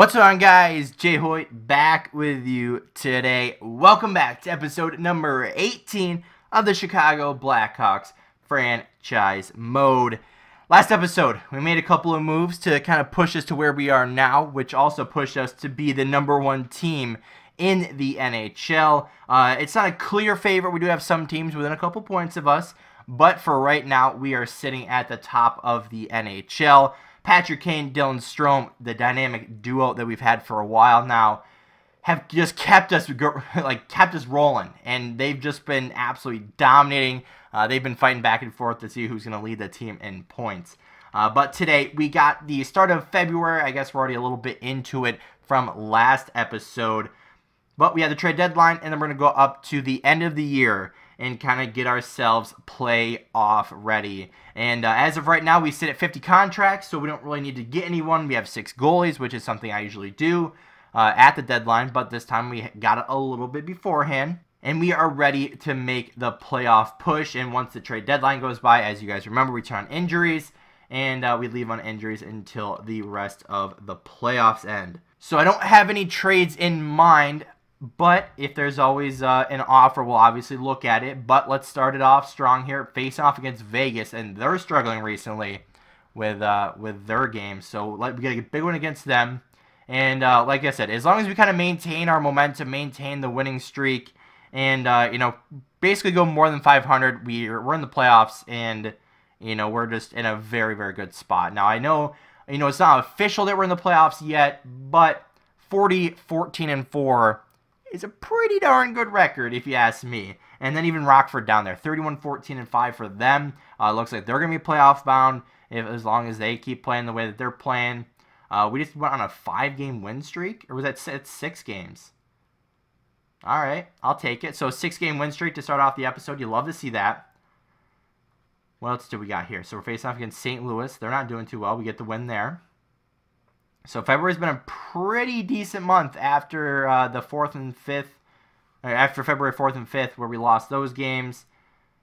What's on, guys? Jay Hoyt back with you today. Welcome back to episode number 18 of the Chicago Blackhawks franchise mode. Last episode, we made a couple of moves to kind of push us to where we are now, which also pushed us to be the number one team in the NHL. Uh, it's not a clear favorite. We do have some teams within a couple points of us, but for right now, we are sitting at the top of the NHL. Patrick Kane, Dylan Strome, the dynamic duo that we've had for a while now, have just kept us like kept us rolling, and they've just been absolutely dominating. Uh, they've been fighting back and forth to see who's going to lead the team in points. Uh, but today we got the start of February. I guess we're already a little bit into it from last episode. But we have the trade deadline, and then we're going to go up to the end of the year and kind of get ourselves playoff ready. And uh, as of right now, we sit at 50 contracts, so we don't really need to get anyone. We have six goalies, which is something I usually do uh, at the deadline, but this time we got it a little bit beforehand. And we are ready to make the playoff push. And once the trade deadline goes by, as you guys remember, we turn on injuries and uh, we leave on injuries until the rest of the playoffs end. So I don't have any trades in mind. But if there's always uh, an offer, we'll obviously look at it. But let's start it off strong here. Face off against Vegas, and they're struggling recently with uh, with their game. So we got a big one against them. And uh, like I said, as long as we kind of maintain our momentum, maintain the winning streak, and uh, you know, basically go more than 500, we're we're in the playoffs, and you know, we're just in a very very good spot. Now I know you know it's not official that we're in the playoffs yet, but 40, 14, and four is a pretty darn good record, if you ask me. And then even Rockford down there, 31 14 and 5 for them. Uh, looks like they're going to be playoff bound if, as long as they keep playing the way that they're playing. Uh, we just went on a five game win streak, or was that six games? All right, I'll take it. So, six game win streak to start off the episode. You love to see that. What else do we got here? So, we're facing off against St. Louis. They're not doing too well. We get the win there. So February's been a pretty decent month after uh, the fourth and fifth, after February fourth and fifth, where we lost those games,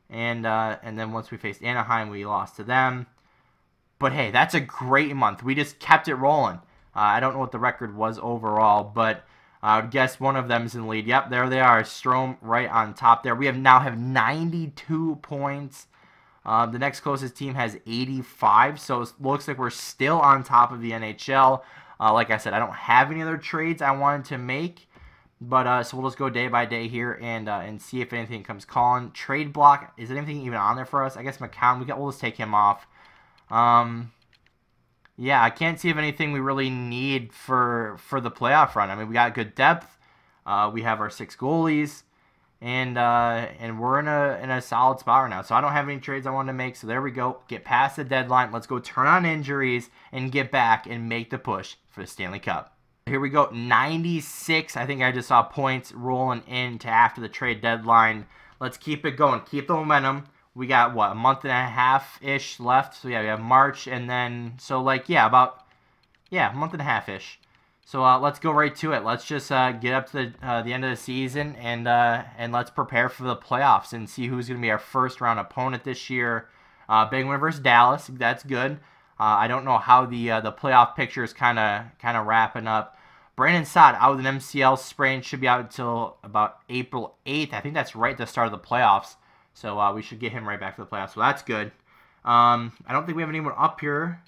and uh, and then once we faced Anaheim, we lost to them. But hey, that's a great month. We just kept it rolling. Uh, I don't know what the record was overall, but I would guess one of them is in the lead. Yep, there they are. Strome right on top there. We have now have 92 points. Uh, the next closest team has 85, so it looks like we're still on top of the NHL. Uh, like I said, I don't have any other trades I wanted to make, but uh, so we'll just go day by day here and uh, and see if anything comes calling. Trade block is anything even on there for us? I guess McCown. We got. We'll just take him off. Um, yeah, I can't see if anything we really need for for the playoff run. I mean, we got good depth. Uh, we have our six goalies and uh, and we're in a in a solid spot right now. So I don't have any trades I want to make. So there we go. Get past the deadline. Let's go turn on injuries and get back and make the push for the Stanley Cup. Here we go. 96. I think I just saw points rolling into after the trade deadline. Let's keep it going. Keep the momentum. We got what a month and a half ish left. So yeah, we have March and then so like yeah about yeah month and a half ish. So uh, let's go right to it. Let's just uh, get up to the, uh, the end of the season and uh, and let's prepare for the playoffs and see who's going to be our first round opponent this year. Uh, big win versus Dallas. That's good. Uh, I don't know how the the playoff picture is kind of kind of wrapping up. Brandon Saad out with an MCL sprain should be out until about April 8th. I think that's right at the start of the playoffs. So we should get him right back to the playoffs. So that's good. Um, I don't think we have anyone up here.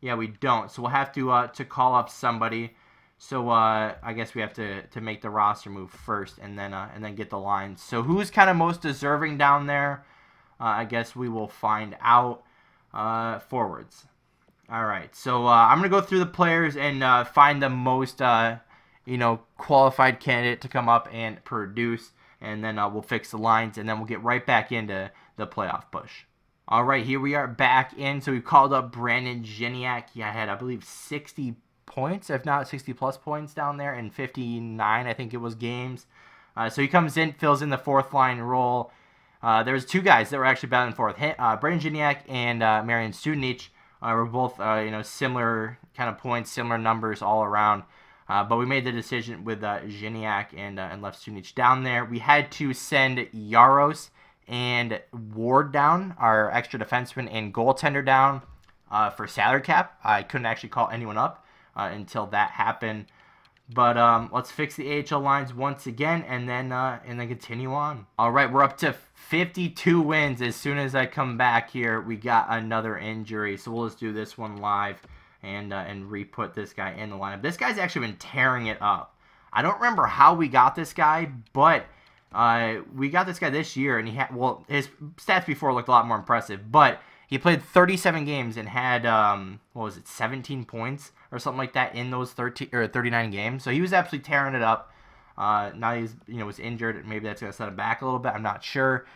Yeah, we don't. So we'll have to to call up somebody. So uh, I guess we have to, to make the roster move first, and then uh, and then get the lines. So who's kind of most deserving down there? Uh, I guess we will find out. Uh, forwards. All right. So uh, I'm gonna go through the players and uh, find the most you know qualified candidate to come up and produce, and then we'll fix the lines, and then we'll get right back into the playoff push. All right, here we are back in. So we called up Brandon Gignac. He had, I believe, 60 points, if not 60 plus points down there, and 59, I think it was, games. Uh, so he comes in, fills in the fourth line role. Uh, there was two guys that were actually battling fourth. Uh, Brandon and uh, Marian Studenic uh, were both, uh, you know, similar kind of points, similar numbers all around. Uh, but we made the decision with uh, and, and left Studenic down there. We had to send Jaros and Ward down, our extra defenseman and goaltender down for salary cap. I couldn't actually call anyone up. Uh, until that happened. But um, let's fix the AHL lines once again, and then uh, and then continue on. All right, we're up to 52 wins. As soon as I come back here, we got another injury, so we'll just do this one live and uh, and re-put this guy in the lineup. This guy's actually been tearing it up. I don't remember how we got this guy, but uh, we got this guy this year, and he had well his stats before looked a lot more impressive, but he played 37 games and had um, what was it 17 points or something like that in those 13 or 39 games. So he was absolutely tearing it up. Uh, now he's you know was injured. Maybe that's gonna set him back a little bit. I'm not sure.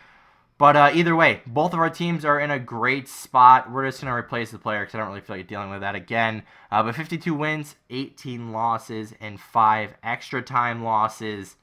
But uh, either way, both of our teams are in a great spot. We're just to replace the player because I don't really feel like dealing with that again. Uh, but 52 wins, 18 losses, and 5 extra time losses.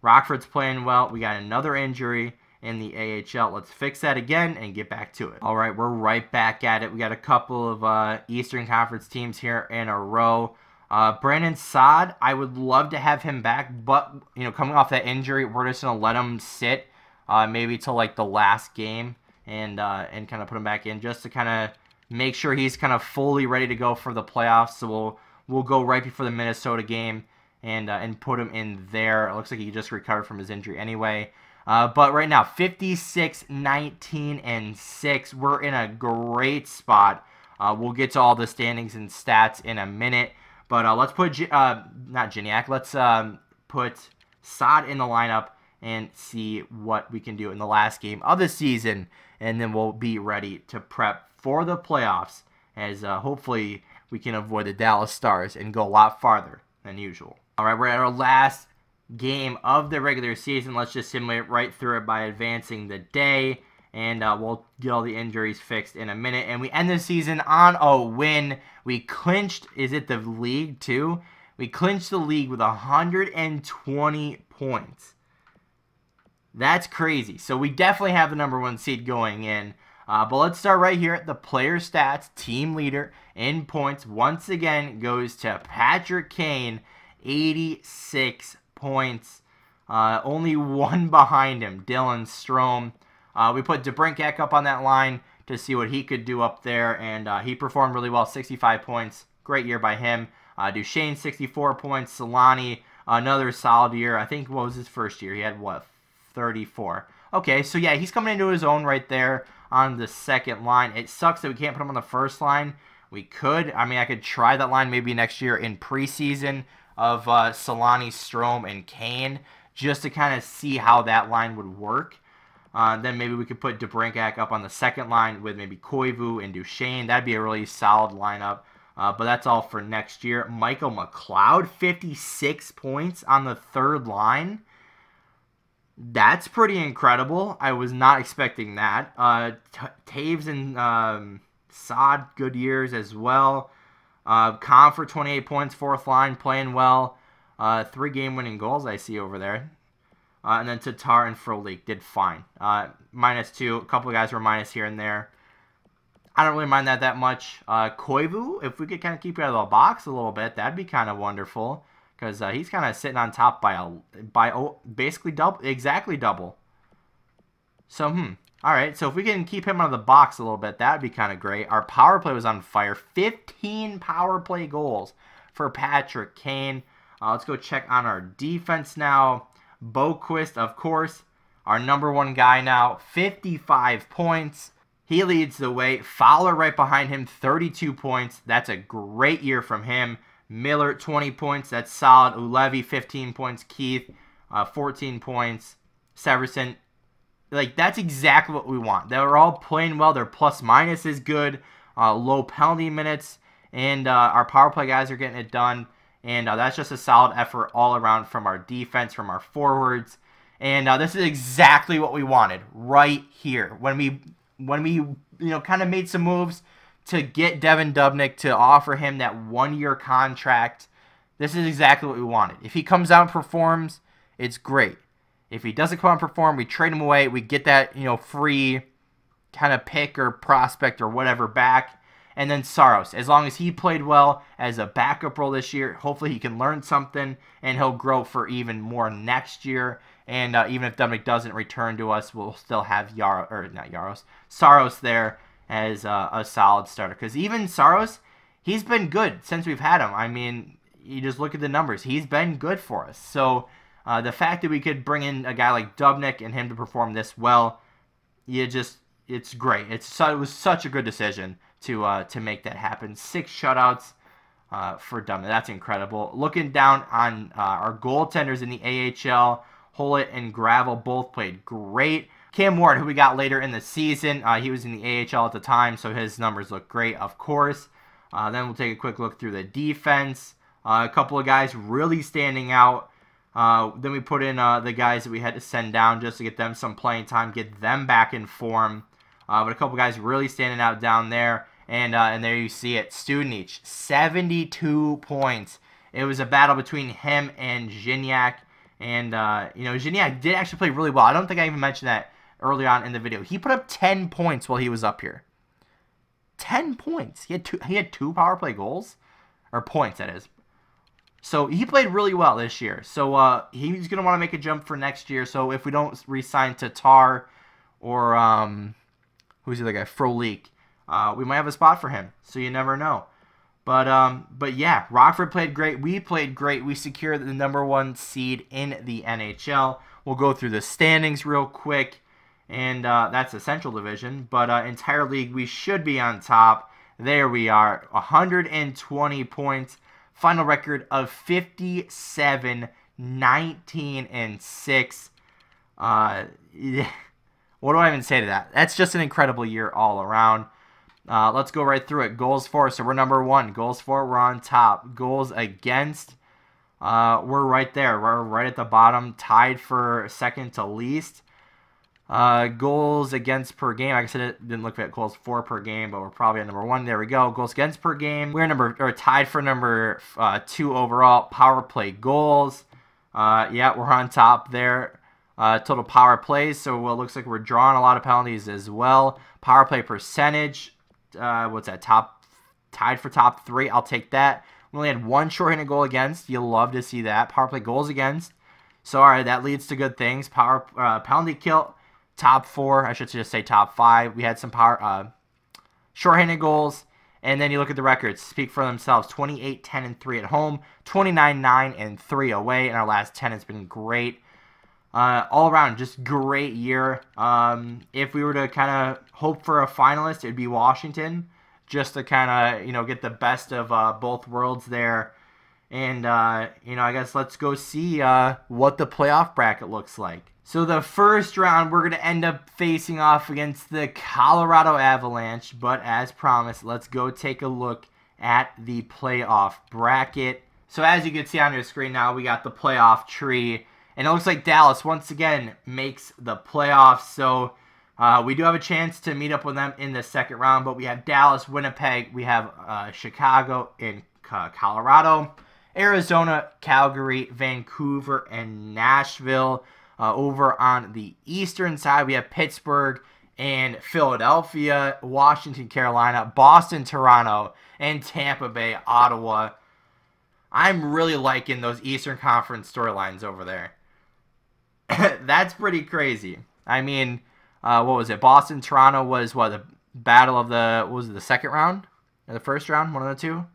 Rockford's playing well. We got another injury in the AHL. Let's fix that again and get back to it. All right, we're right back at it. We got a couple of uh, Eastern Conference teams here in a row. Uh, Brandon Saad, I would love to have him back, but you know, coming off that injury, we're just gonna let him sit, uh, maybe till like the last game, and uh, and kind of put him back in just to kind of make sure he's kind of fully ready to go for the playoffs. So we'll we'll go right before the Minnesota game and uh, and put him in there. It looks like he just recovered from his injury anyway. Uh, but right now, 56, 19, and 6. We're in a great spot. Uh, we'll get to all the standings and stats in a minute. But uh, let's put, uh, not Gignac, let's um, put Saad in the lineup and see what we can do in the last game of the season. And then we'll be ready to prep for the playoffs as uh, hopefully we can avoid the Dallas Stars and go a lot farther than usual. All right, we're at our last game of the regular season. Let's just simulate right through it by advancing the day. And uh, we'll get all the injuries fixed in a minute. And we end the season on a win. We clinched, is it the league too? We clinched the league with 120 points. That's crazy. So we definitely have the number one seed going in. Uh, but let's start right here. At the player stats, team leader in points, once again goes to Patrick Kane, 86 points. Uh, only one behind him, Dylan Strome. Uh, we put DeBrincat up on that line to see what he could do up there, and uh, he performed really well, 65 points. Great year by him. Uh, Duchene, 64 points. Solani, another solid year. I think, what was his first year? He had, what, 34. Okay, so yeah, he's coming into his own right there on the second line. It sucks that we can't put him on the first line. We could. I mean, I could try that line maybe next year in preseason of uh, Solani, Strome, and Kane just to kind of see how that line would work. Uh, then maybe we could put DeBrincat up on the second line with maybe Koivu and Duchene. That'd be a really solid lineup. Uh, but that's all for next year. Michael McLeod, 56 points on the third line. That's pretty incredible. I was not expecting that. Uh, Toews and um, Saad, good years as well. Uh, Con for 28 points, fourth line, playing well. Uh, three game winning goals I see over there. Uh, and then Tatar and Frolik did fine. Uh, minus two. A couple of guys were minus here and there. I don't really mind that that much. Uh, Koivu, if we could kind of keep it out of the box a little bit, that'd be kind of wonderful. Because uh, he's kind of sitting on top by a by oh, basically double, exactly double. So, hmm, all right, so if we can keep him out of the box a little bit, that would be kind of great. Our power play was on fire. 15 power play goals for Patrick Kane. Uh, let's go check on our defense now. Boqvist, of course, our number one guy now. 55 points. He leads the way. Fowler right behind him, 32 points. That's a great year from him. Miller, 20 points. That's solid. Juolevi, 15 points. Keith, uh, 14 points. Severson, like that's exactly what we want. They're all playing well. Their plus minus is good. Uh, low penalty minutes, and uh, our power play guys are getting it done. And uh, that's just a solid effort all around from our defense, from our forwards. And uh, this is exactly what we wanted right here when we when we you know kind of made some moves to get Devin Dubnyk to offer him that one year contract. This is exactly what we wanted. If he comes out and performs, it's great. If he doesn't come out and perform, we trade him away. We get that, you know, free kind of pick or prospect or whatever back. And then Saros, as long as he played well as a backup role this year, hopefully he can learn something and he'll grow for even more next year. And uh, even if Dubnyk doesn't return to us, we'll still have Yar or not Yaros, Saros there as uh, a solid starter. Because even Saros, he's been good since we've had him. I mean, you just look at the numbers. He's been good for us. So uh, the fact that we could bring in a guy like Dubnyk and him to perform this well, you just it's great. It's it was such a good decision to uh, to make that happen. Six shutouts uh, for Dubnyk. That's incredible. Looking down on uh, our goaltenders in the AHL, Hollett and Gravel both played great. Cam Ward, who we got later in the season, uh, he was in the AHL at the time, so his numbers look great, of course. Uh, then we'll take a quick look through the defense. A couple of guys really standing out. Uh, then we put in uh, the guys that we had to send down just to get them some playing time, get them back in form. Uh, but a couple guys really standing out down there. And, and there you see it. Studenic, 72 points. It was a battle between him and Gignac. And, you know, Gignac did actually play really well. I don't think I even mentioned that early on in the video. He put up 10 points while he was up here. 10 points. He had two he had two power play goals or points that is. So he played really well this year. So uh, he's going to want to make a jump for next year. So if we don't re-sign Tatar or um, who's the other guy, Frolik, uh, we might have a spot for him. So you never know. But um, but yeah, Rockford played great. We played great. We secured the number one seed in the NHL. We'll go through the standings real quick and uh, that's the Central Division. But uh, entire league, we should be on top. There we are, 120 points. Final record of 57, 19, and 6. Uh, what do I even say to that? That's just an incredible year all around. Uh, let's go right through it. Goals for, so we're number one. Goals for, we're on top. Goals against, uh, we're right there. We're right at the bottom, tied for second to least. Uh, goals against per game. Like I said, it didn't look at goals for per game, but we're probably at number one. There we go. Goals against per game. We're number or tied for number uh, two overall. Power play goals. Uh, yeah, we're on top there. Uh, total power plays. So well, it looks like we're drawing a lot of penalties as well. Power play percentage. Uh, what's that? Top tied for top three. I'll take that. We only had one shorthanded goal against. You'll love to see that. Power play goals against. So all right, that leads to good things. Power uh, penalty kill top four. I should just say top five. We had some power, uh, shorthanded goals. And then you look at the records, speak for themselves 28, 10, and 3 at home, 29, 9, and 3 away. And our last 10 has been great. Uh, all around, just great year. Um, if we were to kind of hope for a finalist, it'd be Washington, just to kind of you know get the best of uh, both worlds there. And uh, you know, I guess let's go see uh, what the playoff bracket looks like. So the first round, we're going to end up facing off against the Colorado Avalanche. But as promised, let's go take a look at the playoff bracket. So as you can see on your screen now, we got the playoff tree. And it looks like Dallas, once again, makes the playoffs. So uh, we do have a chance to meet up with them in the second round. But we have Dallas, Winnipeg, we have uh, Chicago, and uh, Colorado, Arizona, Calgary, Vancouver, and Nashville. Uh, over on the eastern side, we have Pittsburgh and Philadelphia, Washington, Carolina, Boston, Toronto, and Tampa Bay, Ottawa. I'm really liking those Eastern Conference storylines over there. That's pretty crazy. I mean, uh, what was it? Boston, Toronto was what the battle of the was it the second round or the first round? One of the two.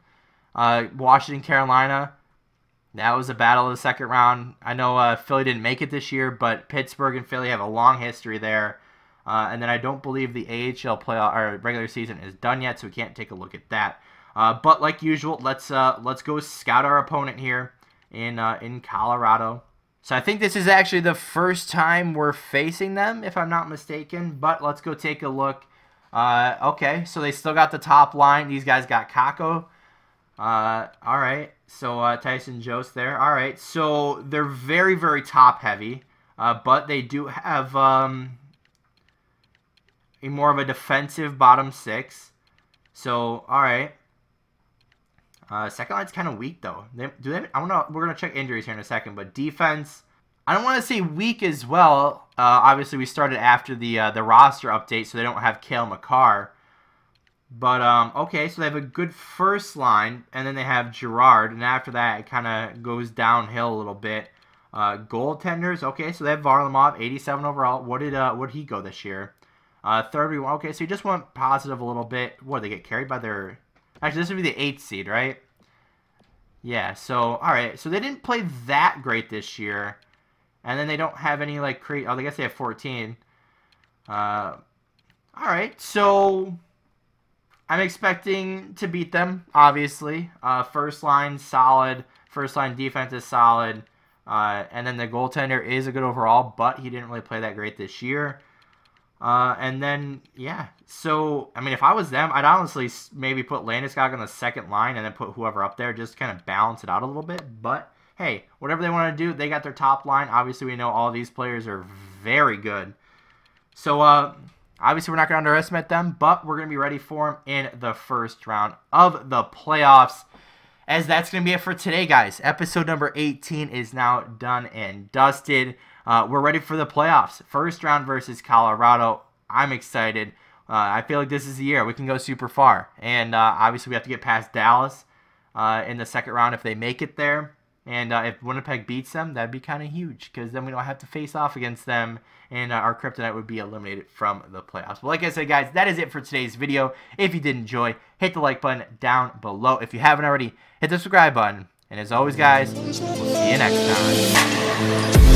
Uh, Washington, Carolina. That was a battle of the second round. I know uh, Philly didn't make it this year, but Pittsburgh and Philly have a long history there. Uh, and then I don't believe the AHL playoff or regular season is done yet, so we can't take a look at that. Uh, but like usual, let's uh, let's go scout our opponent here in uh, in Colorado. So I think this is actually the first time we're facing them, if I'm not mistaken. But let's go take a look. Uh, okay, so they still got the top line. These guys got Kakko. all right. So uh, Tyson Jost there. All right. So they're very, very top heavy, uh, but they do have um, a more of a defensive bottom six. So all right. Uh, second line's kind of weak though. They, do they? I want to. We're gonna check injuries here in a second, but defense. I don't want to say weak as well. Uh, obviously, we started after the uh, the roster update, so they don't have Cale Makar. But, um, okay, so they have a good first line, and then they have Girard, and after that, it kind of goes downhill a little bit. Uh, goaltenders, okay, so they have Varlamov, 87 overall. What did, uh, what did he go this year? Uh, third, 31, okay, so he just went positive a little bit. What, they get carried by their, Actually, this would be the eighth seed, right? Yeah. So all right. So they didn't play that great this year, and then they don't have any like create. Oh, I guess they have 14. Uh, all right. So I'm expecting to beat them. Obviously, uh, first line solid. First line defense is solid. Uh, and then the goaltender is a good overall, but he didn't really play that great this year. Uh, and then, yeah. So, I mean, if I was them, I'd honestly maybe put Landeskog on the second line and then put whoever up there, just kind of balance it out a little bit. But, hey, whatever they want to do, they got their top line. Obviously, we know all these players are very good. So, uh, obviously, we're not going to underestimate them, but we're going to be ready for them in the first round of the playoffs. As that's going to be it for today, guys. Episode number 18 is now done and dusted. Uh, we're ready for the playoffs. First round versus Colorado. I'm excited. Uh, I feel like this is the year we can go super far. And uh, obviously, we have to get past Dallas uh, in the second round if they make it there. And uh, if Winnipeg beats them, that'd be kind of huge because then we don't have to face off against them, and uh, our kryptonite would be eliminated from the playoffs. But like I said, guys, that is it for today's video. If you did enjoy, hit the like button down below. If you haven't already, hit the subscribe button. And as always, guys, we'll see you next time.